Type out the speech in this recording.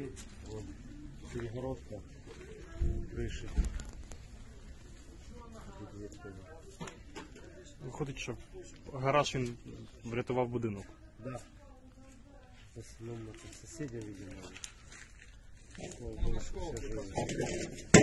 сидеть. Вот. Перегородка. Крыши. Виходить, що гараж він врятував будинок. Да. В основном это соседи, видимо. Все живы.